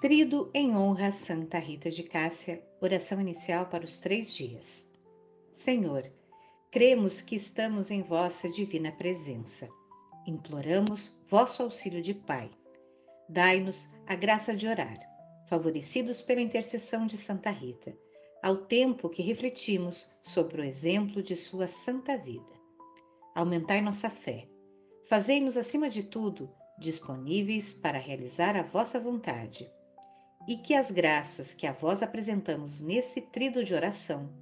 Trido em honra Santa Rita de Cássia, oração inicial para os três dias. Senhor, cremos que estamos em vossa divina presença. Imploramos vosso auxílio de Pai. Dai-nos a graça de orar, favorecidos pela intercessão de Santa Rita, ao tempo que refletimos sobre o exemplo de sua santa vida. Aumentai nossa fé. Fazei-nos, acima de tudo, disponíveis para realizar a vossa vontade e que as graças que a vós apresentamos nesse trido de oração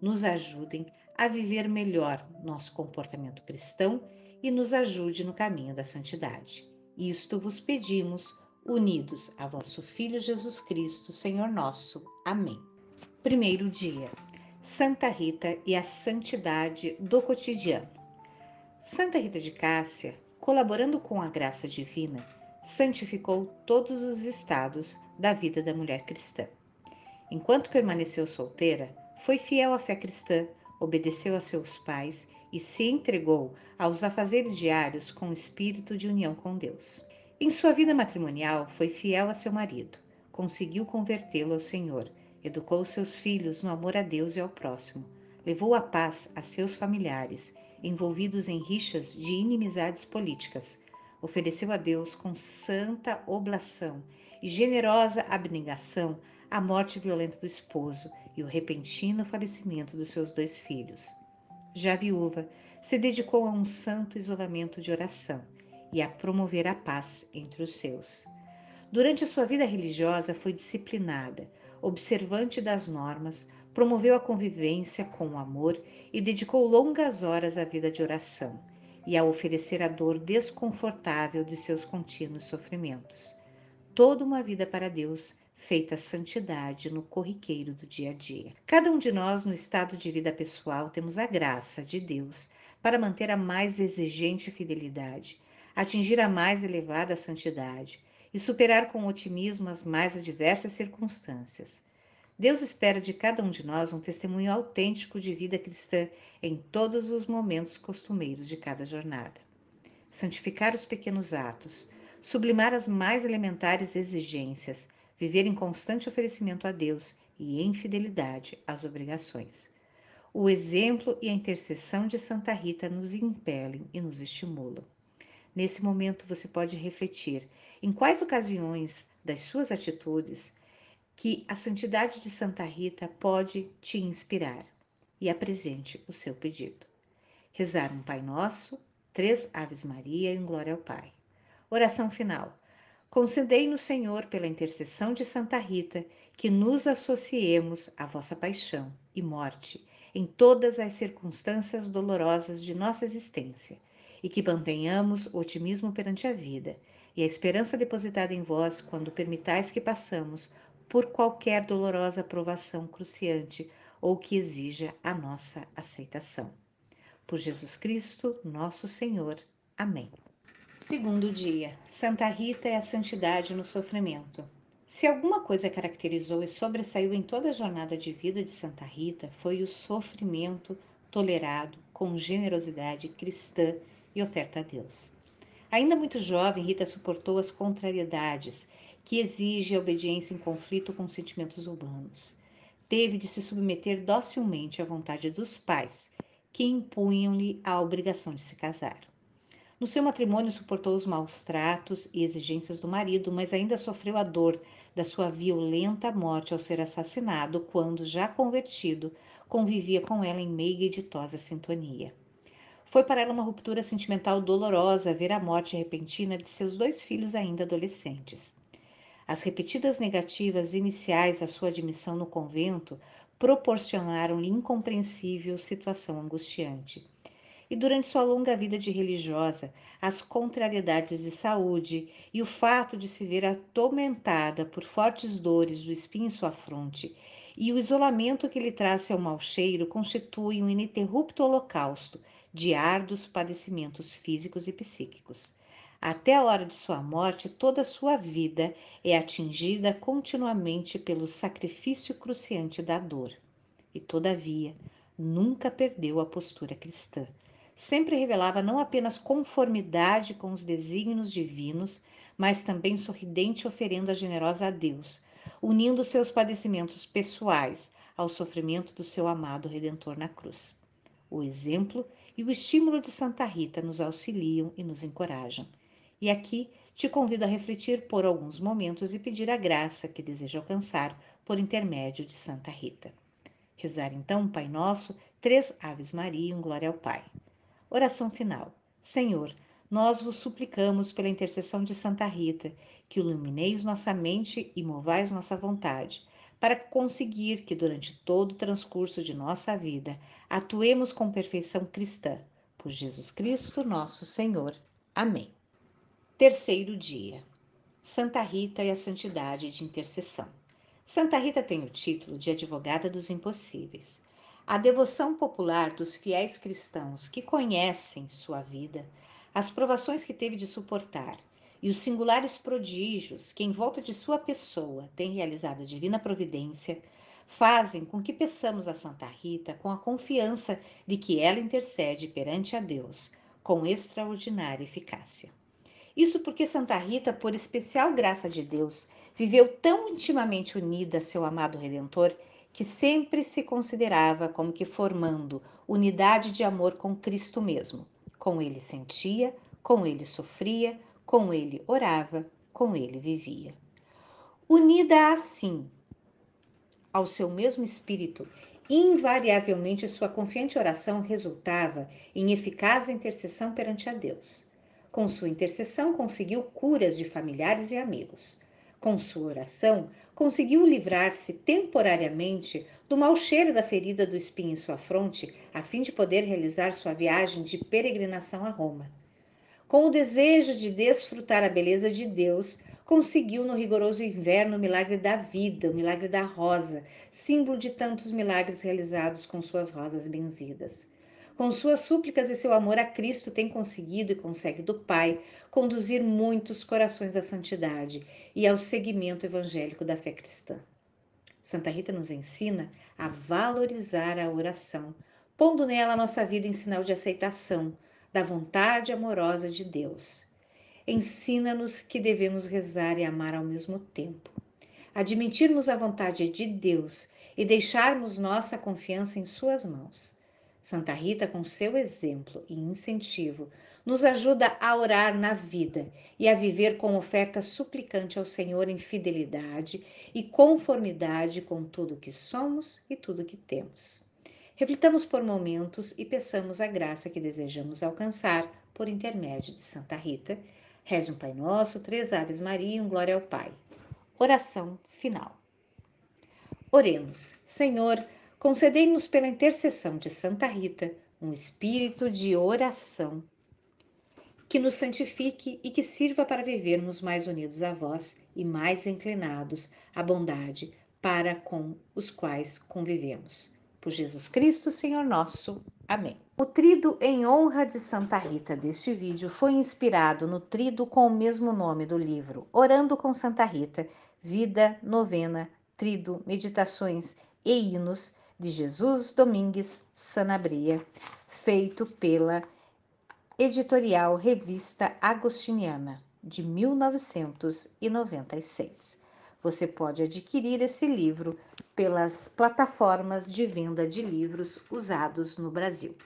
nos ajudem a viver melhor nosso comportamento cristão e nos ajude no caminho da santidade. Isto vos pedimos, unidos a vosso Filho Jesus Cristo, Senhor nosso. Amém. Primeiro dia. Santa Rita e a santidade do cotidiano. Santa Rita de Cássia, colaborando com a graça divina, santificou todos os estados da vida da mulher cristã. Enquanto permaneceu solteira, foi fiel à fé cristã, obedeceu a seus pais e se entregou aos afazeres diários com espírito de união com Deus. Em sua vida matrimonial, foi fiel a seu marido, conseguiu convertê-lo ao Senhor, educou seus filhos no amor a Deus e ao próximo, levou a paz a seus familiares, envolvidos em rixas de inimizades políticas, ofereceu a Deus com santa oblação e generosa abnegação a morte violenta do esposo e o repentino falecimento dos seus dois filhos. Já viúva, se dedicou a um santo isolamento de oração e a promover a paz entre os seus. Durante a sua vida religiosa, foi disciplinada, observante das normas, promoveu a convivência com o amor e dedicou longas horas à vida de oração e a oferecer a dor desconfortável de seus contínuos sofrimentos. Toda uma vida para Deus, feita santidade no corriqueiro do dia a dia. Cada um de nós, no estado de vida pessoal, temos a graça de Deus para manter a mais exigente fidelidade, atingir a mais elevada santidade e superar com otimismo as mais adversas circunstâncias. Deus espera de cada um de nós um testemunho autêntico de vida cristã em todos os momentos costumeiros de cada jornada. Santificar os pequenos atos, sublimar as mais elementares exigências, viver em constante oferecimento a Deus e em fidelidade às obrigações. O exemplo e a intercessão de Santa Rita nos impelem e nos estimulam. Nesse momento você pode refletir em quais ocasiões das suas atitudes que a santidade de Santa Rita pode te inspirar e apresente o seu pedido. Rezar um Pai Nosso, três Aves Maria e um Glória ao Pai. Oração final. Concedei-nos, Senhor, pela intercessão de Santa Rita, que nos associemos à vossa paixão e morte em todas as circunstâncias dolorosas de nossa existência e que mantenhamos o otimismo perante a vida e a esperança depositada em vós quando permitais que passamos por qualquer dolorosa provação cruciante ou que exija a nossa aceitação. Por Jesus Cristo, nosso Senhor. Amém. Segundo dia, Santa Rita é a santidade no sofrimento. Se alguma coisa caracterizou e sobressaiu em toda a jornada de vida de Santa Rita, foi o sofrimento tolerado com generosidade cristã e oferta a Deus. Ainda muito jovem, Rita suportou as contrariedades que exige a obediência em conflito com sentimentos humanos. Teve de se submeter docilmente à vontade dos pais, que impunham-lhe a obrigação de se casar. No seu matrimônio, suportou os maus tratos e exigências do marido, mas ainda sofreu a dor da sua violenta morte ao ser assassinado quando, já convertido, convivia com ela em meiga e ditosa sintonia. Foi para ela uma ruptura sentimental dolorosa ver a morte repentina de seus dois filhos ainda adolescentes. As repetidas negativas iniciais à sua admissão no convento proporcionaram-lhe incompreensível situação angustiante. E durante sua longa vida de religiosa, as contrariedades de saúde e o fato de se ver atormentada por fortes dores do espinho em sua fronte e o isolamento que lhe traz seu mau cheiro constituem um ininterrupto holocausto de árduos padecimentos físicos e psíquicos. Até a hora de sua morte, toda a sua vida é atingida continuamente pelo sacrifício cruciante da dor. E, todavia, nunca perdeu a postura cristã. Sempre revelava não apenas conformidade com os desígnios divinos, mas também sorridente oferenda generosa a Deus, unindo seus padecimentos pessoais ao sofrimento do seu amado Redentor na cruz. O exemplo e o estímulo de Santa Rita nos auxiliam e nos encorajam. E aqui te convido a refletir por alguns momentos e pedir a graça que deseja alcançar por intermédio de Santa Rita. Rezar então, Pai Nosso, três Aves Maria e um Glória ao Pai. Oração final. Senhor, nós vos suplicamos pela intercessão de Santa Rita, que ilumineis nossa mente e movais nossa vontade, para conseguir que durante todo o transcurso de nossa vida atuemos com perfeição cristã. Por Jesus Cristo, nosso Senhor. Amém. Terceiro dia. Santa Rita e a santidade de intercessão. Santa Rita tem o título de advogada dos impossíveis. A devoção popular dos fiéis cristãos que conhecem sua vida, as provações que teve de suportar e os singulares prodígios que em volta de sua pessoa tem realizado a divina providência, fazem com que peçamos a Santa Rita com a confiança de que ela intercede perante a Deus com extraordinária eficácia. Isso porque Santa Rita, por especial graça de Deus, viveu tão intimamente unida a seu amado Redentor que sempre se considerava como que formando unidade de amor com Cristo mesmo. Com ele sentia, com ele sofria, com ele orava, com ele vivia. Unida assim ao seu mesmo espírito, invariavelmente sua confiante oração resultava em eficaz intercessão perante a Deus. Com sua intercessão conseguiu curas de familiares e amigos com sua oração, conseguiu livrar-se temporariamente do mau cheiro da ferida do espinho em sua fronte, a fim de poder realizar sua viagem de peregrinação a Roma. Com o desejo de desfrutar a beleza de Deus, conseguiu no rigoroso inverno o milagre da vida, o milagre da rosa, símbolo de tantos milagres realizados com suas rosas benzidas. Com suas súplicas e seu amor a Cristo, tem conseguido e consegue do Pai conduzir muitos corações à santidade e ao seguimento evangélico da fé cristã. Santa Rita nos ensina a valorizar a oração, pondo nela a nossa vida em sinal de aceitação da vontade amorosa de Deus. Ensina-nos que devemos rezar e amar ao mesmo tempo. Admitirmos a vontade de Deus e deixarmos nossa confiança em Suas mãos. Santa Rita, com seu exemplo e incentivo, nos ajuda a orar na vida e a viver com oferta suplicante ao Senhor em fidelidade e conformidade com tudo que somos e tudo que temos. Reflitamos por momentos e peçamos a graça que desejamos alcançar por intermédio de Santa Rita. Reze um Pai Nosso, três Aves Maria e um Glória ao Pai. Oração final. Oremos. Senhor, concedei-nos pela intercessão de Santa Rita um espírito de oração que nos santifique e que sirva para vivermos mais unidos a vós e mais inclinados à bondade para com os quais convivemos. Por Jesus Cristo, Senhor nosso. Amém. O trido em honra de Santa Rita deste vídeo foi inspirado no trido com o mesmo nome do livro Orando com Santa Rita, Vida, Novena, Trido, Meditações e Hinos de Jesus Domingues Sanabria, feito pela Editorial Revista Agostiniana, de 1996. Você pode adquirir esse livro pelas plataformas de venda de livros usados no Brasil.